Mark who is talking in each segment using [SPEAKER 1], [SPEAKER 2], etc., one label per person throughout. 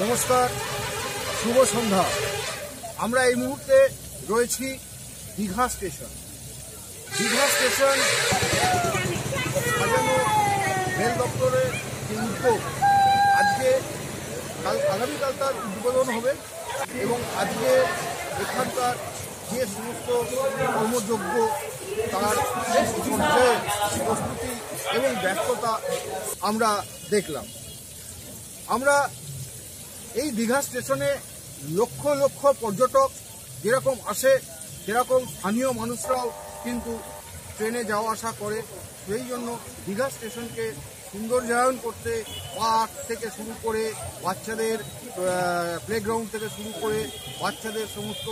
[SPEAKER 1] নমস্কার, শুভ সন্ধ্যা। আমরা এই মুহূর্তে রয়েছি দীঘা স্টেশন। দীঘা স্টেশন সাজানো রেল দপ্তরের যে উদ্যোগ আজকে কাল আগামীকাল তার উদ্বোধন হবে এবং আজকে এখানকার যে সমস্ত কর্মযোগ্য তার প্রস্তুতি এবং ব্যস্ততা আমরা দেখলাম। আমরা এই দীঘা স্টেশনে লক্ষ লক্ষ পর্যটক যেরকম আসে, সেরকম স্থানীয় মানুষরাও কিন্তু ট্রেনে যাওয়া আসা করে। সেই জন্য দীঘা স্টেশনকে সৌন্দর্যায়ন করতে পার্ক থেকে শুরু করে বাচ্চাদের প্লেগ্রাউন্ড থেকে শুরু করে বাচ্চাদের সমস্ত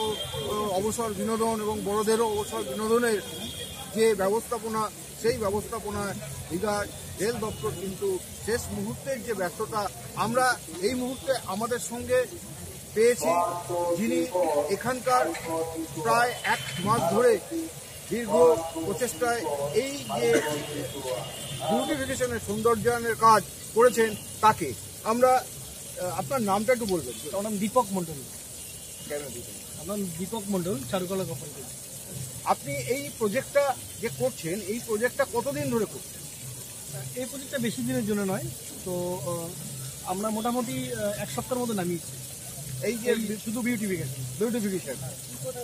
[SPEAKER 1] অবসর বিনোদন এবং বড়দেরও অবসর বিনোদনের যে ব্যবস্থাপনা সেই ব্যবস্থাপনায় দীঘা রেল দপ্তর কিন্তু শেষ মুহূর্তের যে ব্যর্থতা আমরা এই মুহূর্তে আমাদের সঙ্গে পেয়েছি, যিনি এখানকার প্রায় এক মাস ধরে দীর্ঘ প্রচেষ্টায় এই যে বিউটিফিকেশনের সৌন্দর্যায়নের কাজ করেছেন তাকে। আমরা আপনার নামটা একটু বলবেন।
[SPEAKER 2] আমার নাম দীপক মন্ডল
[SPEAKER 1] কেন?
[SPEAKER 2] আমার নাম দীপক মন্ডল চারুকলা কোম্পানি
[SPEAKER 1] আপনি এই প্রজেক্টটা যে করছেন এই প্রজেক্টটা কতদিন ধরে করছেন?
[SPEAKER 2] এই প্রজেক্টটা বেশি দিনের জন্য নয় তো আমরা মোটামুটি এক সপ্তাহের মতো নামিয়েছি।
[SPEAKER 1] এই যে
[SPEAKER 2] শুধু বিউটিফিকেশন
[SPEAKER 1] বিউটিফিকেশন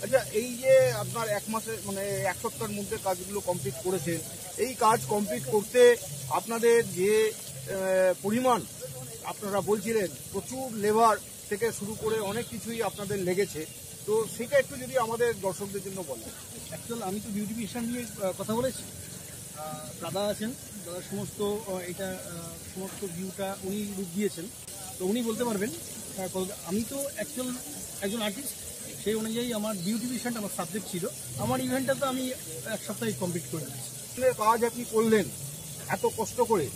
[SPEAKER 1] আচ্ছা এই যে আপনার এক মাসে মানে এক সপ্তাহের মধ্যে কাজগুলো কমপ্লিট করেছেন এই কাজ কমপ্লিট করতে আপনাদের যে পরিমাণ আপনারা বলছিলেন প্রচুর লেবার থেকে শুরু করে অনেক কিছুই আপনাদের লেগেছে। তো সেটা একটু যদি আমাদের দর্শকদের জন্য বলেন।
[SPEAKER 2] অ্যাকচুয়াল আমি তো বিউটিফিকেশন নিয়ে কথা বলেছি। দাদা আছেন দাদা সমস্ত এটা সমস্ত ভিউটা উনি রূপ দিয়েছেন। তো উনি বলতে পারবেন আমি তো অ্যাকচুয়াল একজন আর্টিস্ট সেই অনুযায়ী আমার বিউটিফিকেশনটা আমার সাবজেক্ট ছিল। আমার ইভেন্টটা তো আমি এক সপ্তাহে কমপ্লিট করে দিয়েছি।
[SPEAKER 1] কাজ আপনি করলেন এত কষ্ট করে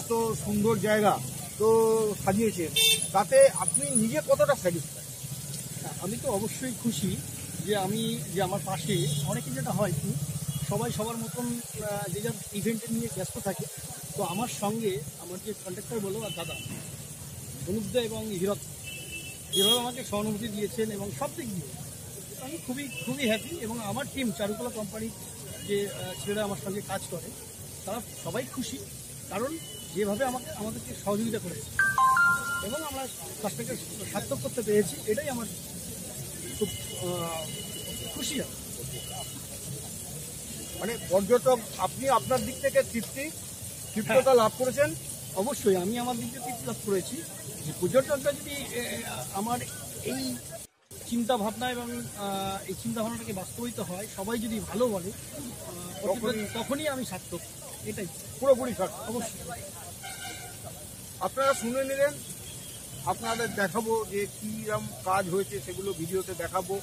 [SPEAKER 1] এত সুন্দর জায়গা তো সাজিয়েছেন তাতে আপনি নিজে কতটা স্যাটিসফাই
[SPEAKER 2] আমি তো অবশ্যই খুশি যে আমি, যে আমার পাশে, অনেকে যেটা হয় কি, সবাই সবার মতন যে যার ইভেন্টে নিয়ে ব্যস্ত থাকে। তো আমার সঙ্গে আমার যে কন্ট্রাক্টর বলো আর দাদা অনুপদা এবং হিরক যেভাবে আমাকে সহানুভূতি দিয়েছেন এবং সব দিক দিয়ে আমি খুবই খুবই হ্যাপি এবং আমার টিম চারুকলা কোম্পানির যে ছেলেরা আমার সঙ্গে কাজ করে, তারা সবাই খুশি কারণ যেভাবে আমাকে, আমাদেরকে সহযোগিতা করেছে এবং আমরা কাজটাকে সার্থক করতে পেরেছি, এটাই আমার খুব খুশি
[SPEAKER 1] মানে পর্যটক আপনি আপনার দিক থেকে তৃপ্তি তৃপ্ততা লাভ করেছেন?
[SPEAKER 2] অবশ্যই আমি আমার দিক থেকে তৃপ্তি লাভ করেছি। যে পর্যটকরা যদি আমার এই চিন্তা ভাবনা এবং এই চিন্তা ভাবনাটাকে বাস্তবায়িত হয় সবাই যদি ভালো বলে
[SPEAKER 1] তখনই
[SPEAKER 2] আমি সার্থক। এটাই।
[SPEAKER 1] পুরোপুরি সার্থক।
[SPEAKER 2] অবশ্যই।
[SPEAKER 1] আপনারা শুনে নিলেন আপনাদের দেখাবো যে কিরম কাজ হয়েছে সেগুলো ভিডিওতে দেখাবো।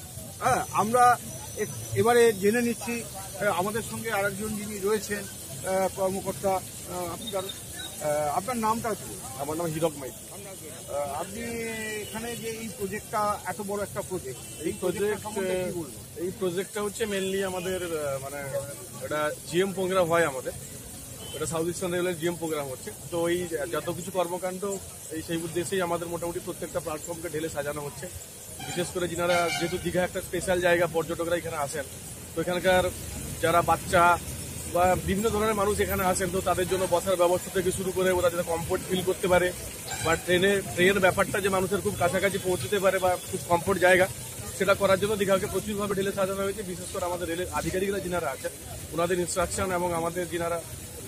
[SPEAKER 1] হ্যাঁ আমরা এবারে জেনে নিচ্ছি আমাদের সঙ্গে আরেকজন যিনি রয়েছেন কর্মকর্তা আপনি আপনার নামটা
[SPEAKER 3] আমার নাম হিরক
[SPEAKER 1] আহ, আপনি এখানে যে এই প্রজেক্টটা এত বড় একটা প্রজেক্ট
[SPEAKER 3] এই প্রজেক্ট এই প্রজেক্টটা হচ্ছে মেনলি আমাদের মানে এটা জিএম প্রোগ্রাম হয় আমাদের। এটা সাউথ ইস্টার্ন রেলের জিএম প্রোগ্রাম হচ্ছে। তো এই যত কিছু কর্মকাণ্ড, এই সেই উদ্দেশ্যেই আমাদের মোটামুটি প্রত্যেকটা প্ল্যাটফর্মকে ঢেলে সাজানো হচ্ছে। বিশেষ করে যিনারা যেহেতু দীঘা একটা স্পেশাল জায়গা, পর্যটকরা এখানে আসেন, তো এখানকার যারা বাচ্চা বা বিভিন্ন ধরনের মানুষ এখানে আসেন, তো তাদের জন্য বসার ব্যবস্থা থেকে শুরু করে ওরা যাতে কমফোর্ট ফিল করতে পারে বা ট্রেনে, ট্রেনের ব্যাপারটা যে মানুষের খুব কাছাকাছি পৌঁছতে পারে বা খুব কমফোর্ট জায়গা, সেটা করার জন্য দীঘাকে প্রচুরভাবে ঢেলে সাজানো হয়েছে। বিশেষ করে আমাদের রেলের আধিকারিকরা যিনারা আছেন, ওনাদের ইনস্ট্রাকশন এবং আমাদের যিনারা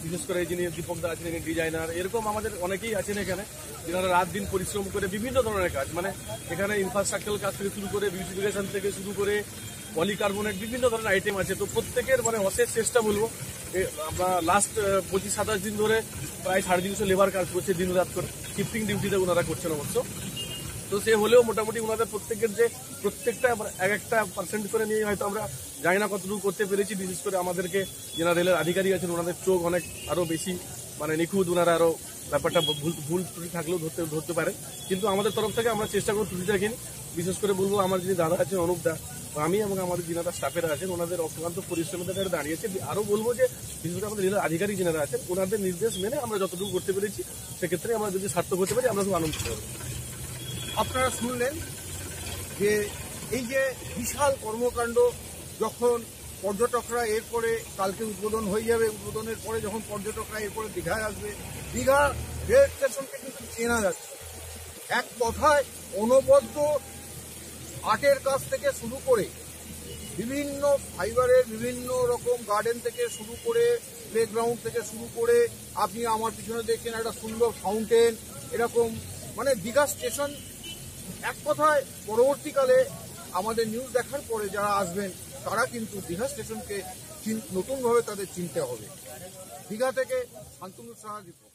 [SPEAKER 3] বিশেষ করে যিনি দীপক দা আছেন ডিজাইনার, এরকম আমাদের অনেকেই আছেন এখানে। যিনারা রাত দিন পরিশ্রম করে বিভিন্ন ধরনের কাজ মানে এখানে ইনফ্রাস্ট্রাকচার কাজ থেকে শুরু করে বিউটিফিকেশন থেকে শুরু করে পলিকার্বনেট বিভিন্ন ধরনের আইটেম আছে। তো প্রত্যেকের মানে অশেষ চেষ্টা বলব আমরা লাস্ট পঁচিশ সাতাশ দিন ধরে প্রায় সাড়ে তিনশো লেবার কাজ করছে দিন রাত করে শিফটিং ডিউটিতে ওনারা করছেন অবশ্য। তো সে হলেও মোটামুটি ওনাদের প্রত্যেকের যে প্রত্যেকটা এক একটা পার্সেন্ট করে নিয়ে হয়তো আমরা জানি না কতটুকু করতে পেরেছি। বিশেষ করে আমাদেরকে যারা রেলের আধিকারিক আছেন, ওনাদের চোখ অনেক আরও বেশি মানে নিখুঁত, ওনারা আরও ব্যাপারটা ভুল ভুল ত্রুটি থাকলেও ধরতে ধরতে পারে। কিন্তু আমাদের তরফ থেকে আমরা চেষ্টা করব ত্রুটি রাখিনি বিশেষ করে বলব, আমার যিনি দাদা আছেন, অনুপ দা আমি এবং আমাদের যিনারা স্টাফেরা আছেন, ওনাদের অক্লান্ত পরিশ্রমের দ্বারা দাঁড়িয়েছে। আরও বলব যে, বিশেষ করে আমাদের রেলের আধিকারিক যিনারা আছেন, ওনাদের নির্দেশ মেনে আমরা যতটুকু করতে পেরেছি, সেক্ষেত্রে আমরা যদি সার্থক হতে পারি, আমরা খুব আনন্দিত হব।
[SPEAKER 1] আপনারা শুনলেন যে এই যে বিশাল কর্মকাণ্ড যখন পর্যটকরা এরপরে কালকে উদ্বোধন হয়ে যাবে, উদ্বোধনের পরে যখন পর্যটকরা এরপরে দীঘায় আসবে, দীঘা রেল স্টেশনকে কিন্তু চেনা যাচ্ছে। এক কথায় অনবদ্য আর্টের কাজ থেকে শুরু করে বিভিন্ন ফাইবারের বিভিন্ন রকম গার্ডেন থেকে শুরু করে প্লেগ্রাউন্ড থেকে শুরু করে আপনি আমার পিছনে দেখছেন একটা সুন্দর ফাউন্টেন, এরকম মানে দীঘা স্টেশন এক কথায়, পরবর্তীকালে আমাদের নিউজ দেখার পরে যারা আসবেন, তারা কিন্তু দীঘা স্টেশনকে নতুনভাবে তাদের চিনতে হবে। দীঘা থেকে শান্তনু সাহা রিপোর্ট।